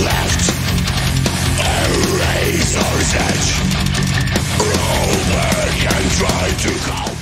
left? A razor's edge Roll and try to go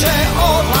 się od